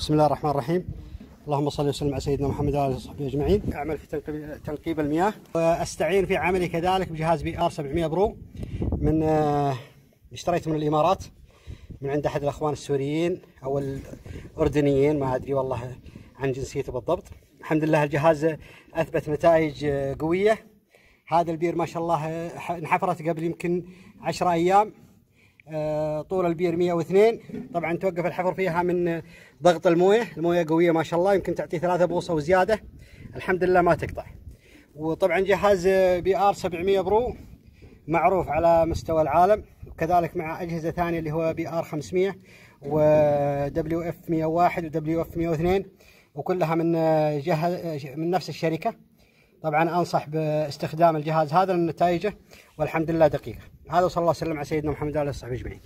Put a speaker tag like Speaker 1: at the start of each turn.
Speaker 1: بسم الله الرحمن الرحيم. اللهم صل وسلم على سيدنا محمد وعلى آله وصحبه أجمعين. أعمل في تنقيب, المياه. وأستعين في عملي كذلك بجهاز BR 700 Pro من آه، اشتريته من الإمارات من عند أحد الأخوان السوريين أو الأردنيين ما أدري والله عن جنسيته بالضبط. الحمد لله الجهاز أثبت نتائج قوية. هذا البير ما شاء الله آه، انحفرت قبل يمكن 10 أيام. طول البير 102 طبعا توقف الحفر فيها من ضغط الموية. الموية قوية ما شاء الله يمكن تعطي ثلاثة بوصة وزيادة. الحمد لله ما تقطع. وطبعا جهاز BR 700 Pro معروف على مستوى العالم وكذلك مع أجهزة ثانية اللي هو بي آر 500 و دبليو إف 101 ودبليو إف 102 وكلها من جهة من نفس الشركة. طبعا أنصح باستخدام الجهاز هذا لأن نتائجه والحمد لله دقيقة. هذا وصلى الله وسلم على سيدنا محمد وعلى آله وصحبه أجمعين.